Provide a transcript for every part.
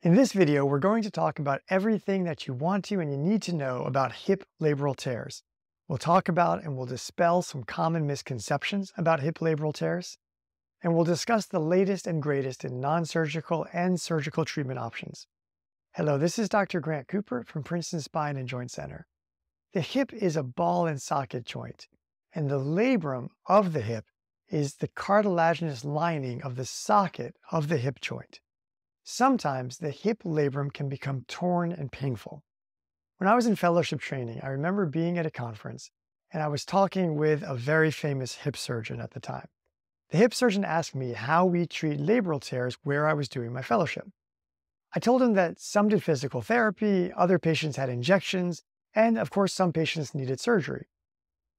In this video, we're going to talk about everything that you want to and you need to know about hip labral tears. We'll talk about and we'll dispel some common misconceptions about hip labral tears, and we'll discuss the latest and greatest in non-surgical and surgical treatment options. Hello, this is Dr. Grant Cooper from Princeton Spine and Joint Center. The hip is a ball and socket joint, and the labrum of the hip is the cartilaginous lining of the socket of the hip joint. Sometimes the hip labrum can become torn and painful. When I was in fellowship training, I remember being at a conference and I was talking with a very famous hip surgeon at the time. The hip surgeon asked me how we treat labral tears where I was doing my fellowship. I told him that some did physical therapy, other patients had injections, and of course, some patients needed surgery.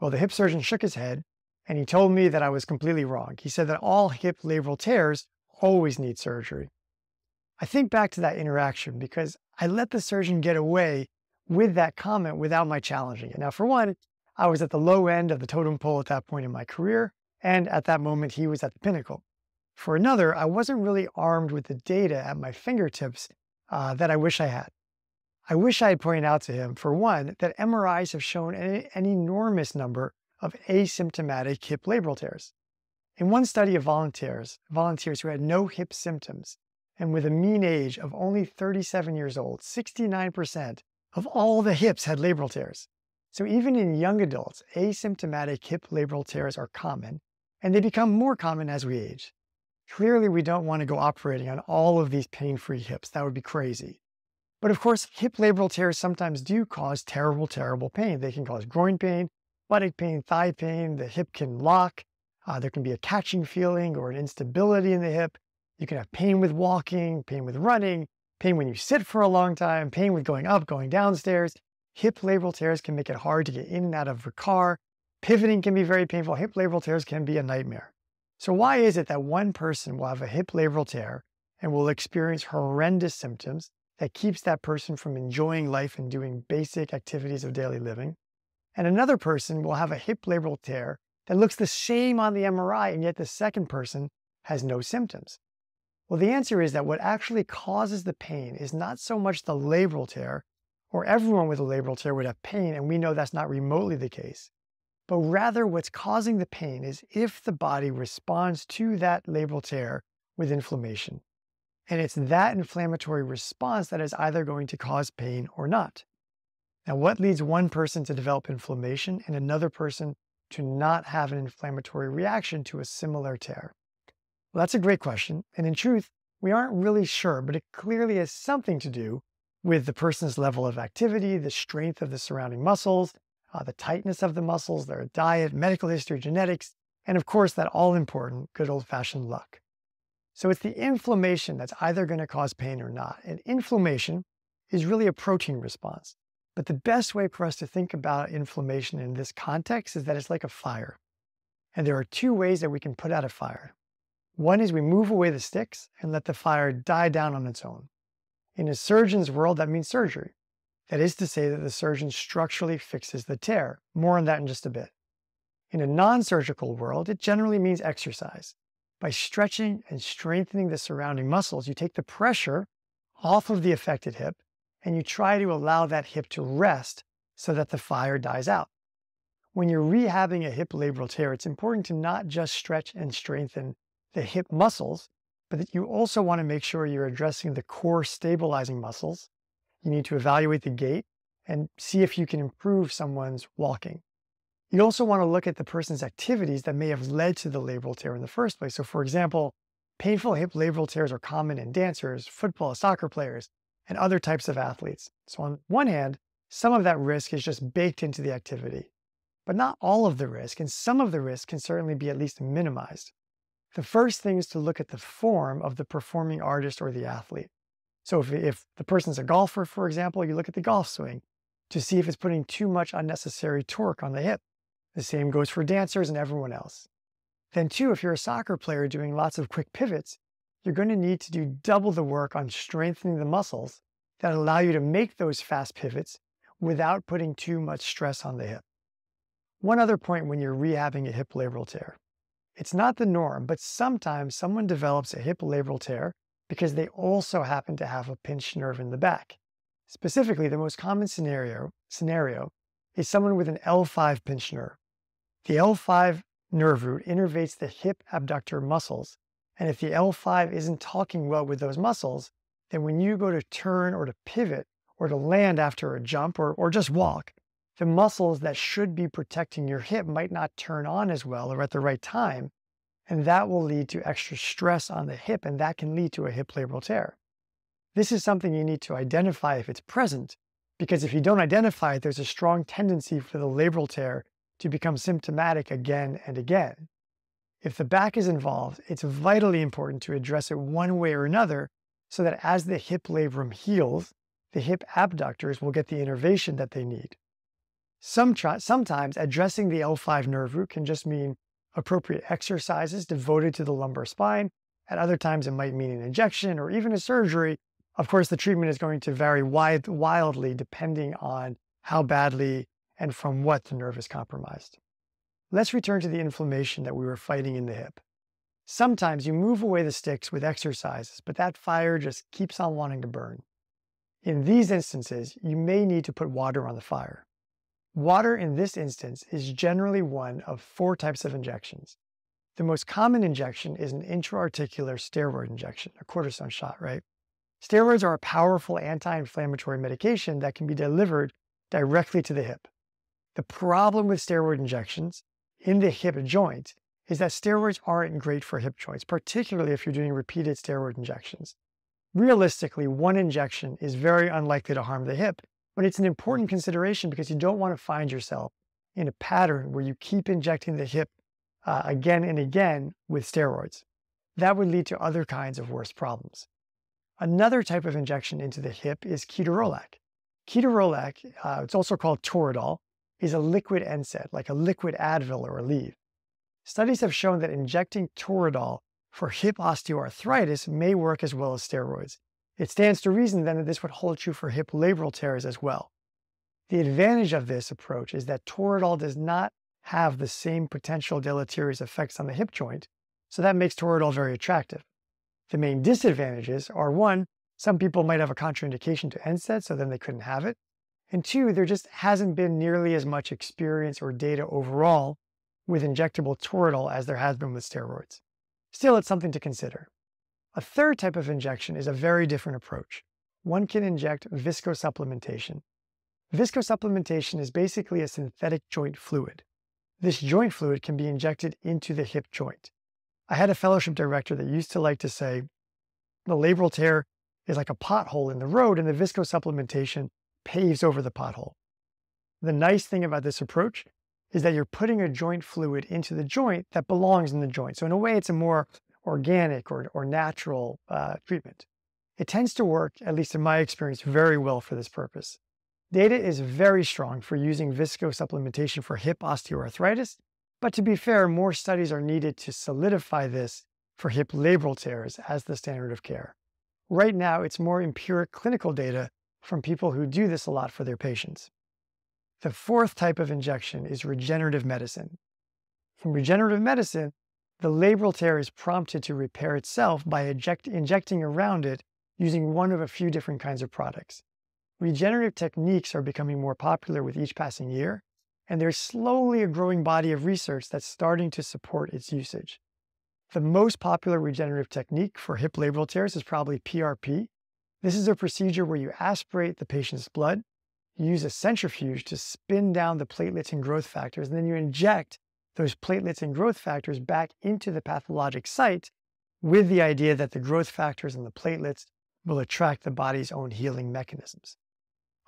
Well, the hip surgeon shook his head and he told me that I was completely wrong. He said that all hip labral tears always need surgery. I think back to that interaction because I let the surgeon get away with that comment without my challenging it. Now, for one, I was at the low end of the totem pole at that point in my career, and at that moment, he was at the pinnacle. For another, I wasn't really armed with the data at my fingertips uh, that I wish I had. I wish I had pointed out to him, for one, that MRIs have shown an, an enormous number of asymptomatic hip labral tears. In one study of volunteers, volunteers who had no hip symptoms, and with a mean age of only 37 years old, 69% of all the hips had labral tears. So even in young adults, asymptomatic hip labral tears are common, and they become more common as we age. Clearly, we don't want to go operating on all of these pain-free hips. That would be crazy. But of course, hip labral tears sometimes do cause terrible, terrible pain. They can cause groin pain, buttock pain, thigh pain. The hip can lock. Uh, there can be a catching feeling or an instability in the hip. You can have pain with walking, pain with running, pain when you sit for a long time, pain with going up, going downstairs. Hip labral tears can make it hard to get in and out of your car. Pivoting can be very painful. Hip labral tears can be a nightmare. So why is it that one person will have a hip labral tear and will experience horrendous symptoms that keeps that person from enjoying life and doing basic activities of daily living? And another person will have a hip labral tear that looks the same on the MRI, and yet the second person has no symptoms. Well, the answer is that what actually causes the pain is not so much the labral tear, or everyone with a labral tear would have pain, and we know that's not remotely the case. But rather, what's causing the pain is if the body responds to that labral tear with inflammation. And it's that inflammatory response that is either going to cause pain or not. Now, what leads one person to develop inflammation and another person to not have an inflammatory reaction to a similar tear? Well, that's a great question. And in truth, we aren't really sure, but it clearly has something to do with the person's level of activity, the strength of the surrounding muscles, uh, the tightness of the muscles, their diet, medical history, genetics, and of course, that all important good old fashioned luck. So it's the inflammation that's either going to cause pain or not. And inflammation is really a protein response. But the best way for us to think about inflammation in this context is that it's like a fire. And there are two ways that we can put out a fire. One is we move away the sticks and let the fire die down on its own. In a surgeon's world, that means surgery. That is to say that the surgeon structurally fixes the tear. More on that in just a bit. In a non-surgical world, it generally means exercise. By stretching and strengthening the surrounding muscles, you take the pressure off of the affected hip and you try to allow that hip to rest so that the fire dies out. When you're rehabbing a hip labral tear, it's important to not just stretch and strengthen the hip muscles, but that you also want to make sure you're addressing the core stabilizing muscles. You need to evaluate the gait and see if you can improve someone's walking. You also want to look at the person's activities that may have led to the labral tear in the first place. So for example, painful hip labral tears are common in dancers, football, soccer players, and other types of athletes. So on one hand, some of that risk is just baked into the activity, but not all of the risk, and some of the risk can certainly be at least minimized. The first thing is to look at the form of the performing artist or the athlete. So if, if the person's a golfer, for example, you look at the golf swing to see if it's putting too much unnecessary torque on the hip. The same goes for dancers and everyone else. Then two, if you're a soccer player doing lots of quick pivots, you're going to need to do double the work on strengthening the muscles that allow you to make those fast pivots without putting too much stress on the hip. One other point when you're rehabbing a hip labral tear. It's not the norm, but sometimes someone develops a hip labral tear because they also happen to have a pinched nerve in the back. Specifically, the most common scenario, scenario is someone with an L5 pinched nerve. The L5 nerve root innervates the hip abductor muscles, and if the L5 isn't talking well with those muscles, then when you go to turn or to pivot or to land after a jump or, or just walk, the muscles that should be protecting your hip might not turn on as well or at the right time, and that will lead to extra stress on the hip, and that can lead to a hip labral tear. This is something you need to identify if it's present, because if you don't identify it, there's a strong tendency for the labral tear to become symptomatic again and again. If the back is involved, it's vitally important to address it one way or another so that as the hip labrum heals, the hip abductors will get the innervation that they need. Some sometimes addressing the L5 nerve root can just mean appropriate exercises devoted to the lumbar spine. At other times, it might mean an injection or even a surgery. Of course, the treatment is going to vary wide, wildly depending on how badly and from what the nerve is compromised. Let's return to the inflammation that we were fighting in the hip. Sometimes you move away the sticks with exercises, but that fire just keeps on wanting to burn. In these instances, you may need to put water on the fire. Water in this instance is generally one of four types of injections. The most common injection is an intra-articular steroid injection, a cortisone shot, right? Steroids are a powerful anti-inflammatory medication that can be delivered directly to the hip. The problem with steroid injections in the hip joint is that steroids aren't great for hip joints, particularly if you're doing repeated steroid injections. Realistically, one injection is very unlikely to harm the hip but it's an important consideration because you don't want to find yourself in a pattern where you keep injecting the hip uh, again and again with steroids. That would lead to other kinds of worse problems. Another type of injection into the hip is ketorolac. Ketorolac, uh, it's also called Toradol, is a liquid NSAID, like a liquid Advil or Aleve. Studies have shown that injecting Toradol for hip osteoarthritis may work as well as steroids, it stands to reason then that this would hold true for hip labral tears as well. The advantage of this approach is that Toradol does not have the same potential deleterious effects on the hip joint, so that makes Toradol very attractive. The main disadvantages are one, some people might have a contraindication to NSAID, so then they couldn't have it. And two, there just hasn't been nearly as much experience or data overall with injectable Toradol as there has been with steroids. Still, it's something to consider. A third type of injection is a very different approach. One can inject viscosupplementation. Viscosupplementation is basically a synthetic joint fluid. This joint fluid can be injected into the hip joint. I had a fellowship director that used to like to say, the labral tear is like a pothole in the road and the viscosupplementation paves over the pothole. The nice thing about this approach is that you're putting a joint fluid into the joint that belongs in the joint. So in a way, it's a more organic or, or natural uh, treatment. It tends to work, at least in my experience, very well for this purpose. Data is very strong for using viscosupplementation for hip osteoarthritis, but to be fair, more studies are needed to solidify this for hip labral tears as the standard of care. Right now, it's more empiric clinical data from people who do this a lot for their patients. The fourth type of injection is regenerative medicine. In regenerative medicine, the labral tear is prompted to repair itself by eject, injecting around it using one of a few different kinds of products. Regenerative techniques are becoming more popular with each passing year, and there's slowly a growing body of research that's starting to support its usage. The most popular regenerative technique for hip labral tears is probably PRP. This is a procedure where you aspirate the patient's blood, you use a centrifuge to spin down the platelets and growth factors, and then you inject those platelets and growth factors back into the pathologic site with the idea that the growth factors and the platelets will attract the body's own healing mechanisms.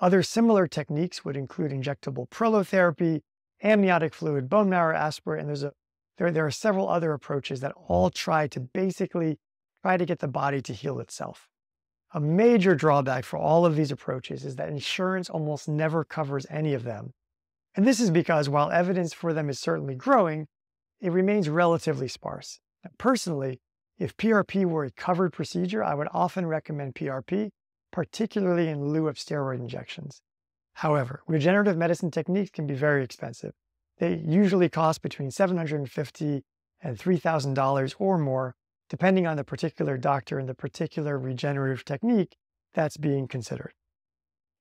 Other similar techniques would include injectable prolotherapy, amniotic fluid, bone marrow aspirate, and there's a, there, there are several other approaches that all try to basically try to get the body to heal itself. A major drawback for all of these approaches is that insurance almost never covers any of them, and this is because while evidence for them is certainly growing, it remains relatively sparse. Now, personally, if PRP were a covered procedure, I would often recommend PRP, particularly in lieu of steroid injections. However, regenerative medicine techniques can be very expensive. They usually cost between 750 and $3,000 or more, depending on the particular doctor and the particular regenerative technique that's being considered.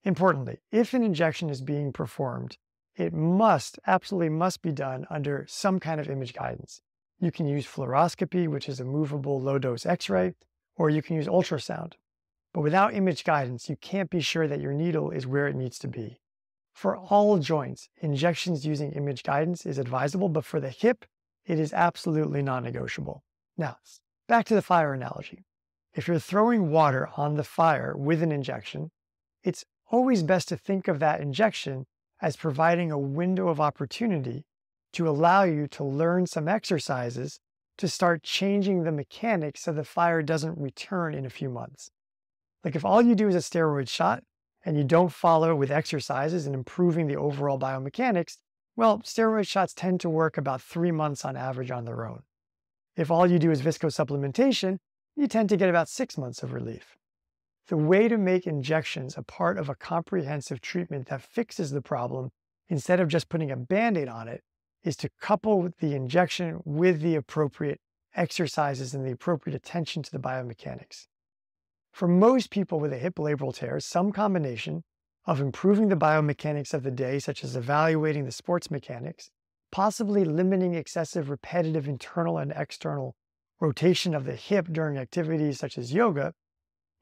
Importantly, if an injection is being performed, it must, absolutely must be done under some kind of image guidance. You can use fluoroscopy, which is a movable low dose x ray, or you can use ultrasound. But without image guidance, you can't be sure that your needle is where it needs to be. For all joints, injections using image guidance is advisable, but for the hip, it is absolutely non negotiable. Now, back to the fire analogy. If you're throwing water on the fire with an injection, it's always best to think of that injection as providing a window of opportunity to allow you to learn some exercises to start changing the mechanics so the fire doesn't return in a few months. Like if all you do is a steroid shot and you don't follow with exercises and improving the overall biomechanics, well, steroid shots tend to work about three months on average on their own. If all you do is viscosupplementation, you tend to get about six months of relief. The way to make injections a part of a comprehensive treatment that fixes the problem instead of just putting a band aid on it is to couple the injection with the appropriate exercises and the appropriate attention to the biomechanics. For most people with a hip labral tear, some combination of improving the biomechanics of the day, such as evaluating the sports mechanics, possibly limiting excessive repetitive internal and external rotation of the hip during activities such as yoga,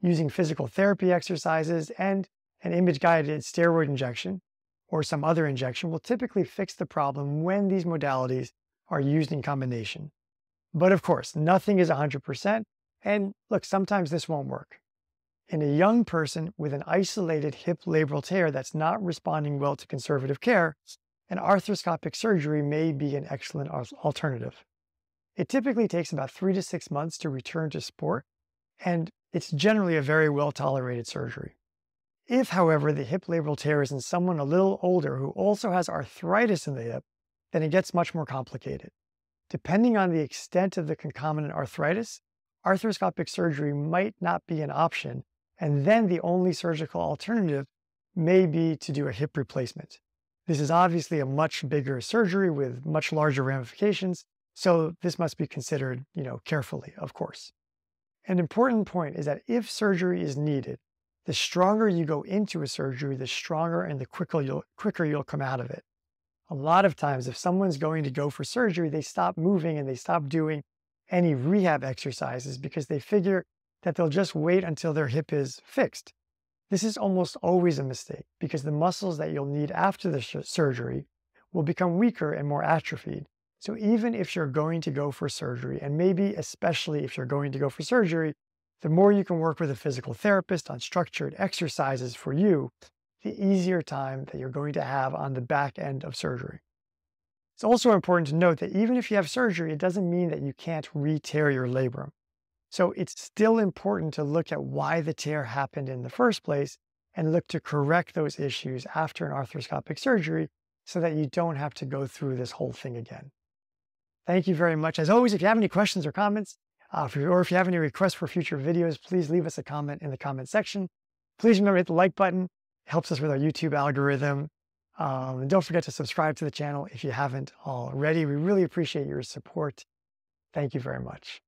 using physical therapy exercises, and an image guided steroid injection or some other injection will typically fix the problem when these modalities are used in combination. But of course, nothing is 100%, and look, sometimes this won't work. In a young person with an isolated hip labral tear that's not responding well to conservative care, an arthroscopic surgery may be an excellent alternative. It typically takes about three to six months to return to sport, and it's generally a very well tolerated surgery. If, however, the hip labral tear is in someone a little older who also has arthritis in the hip, then it gets much more complicated. Depending on the extent of the concomitant arthritis, arthroscopic surgery might not be an option, and then the only surgical alternative may be to do a hip replacement. This is obviously a much bigger surgery with much larger ramifications, so this must be considered, you know, carefully, of course. An important point is that if surgery is needed, the stronger you go into a surgery, the stronger and the quicker you'll, quicker you'll come out of it. A lot of times, if someone's going to go for surgery, they stop moving and they stop doing any rehab exercises because they figure that they'll just wait until their hip is fixed. This is almost always a mistake because the muscles that you'll need after the surgery will become weaker and more atrophied. So even if you're going to go for surgery, and maybe especially if you're going to go for surgery, the more you can work with a physical therapist on structured exercises for you, the easier time that you're going to have on the back end of surgery. It's also important to note that even if you have surgery, it doesn't mean that you can't re-tear your labrum. So it's still important to look at why the tear happened in the first place and look to correct those issues after an arthroscopic surgery so that you don't have to go through this whole thing again. Thank you very much. As always, if you have any questions or comments, uh, or if you have any requests for future videos, please leave us a comment in the comment section. Please remember to hit the like button. It helps us with our YouTube algorithm. Um, and don't forget to subscribe to the channel if you haven't already. We really appreciate your support. Thank you very much.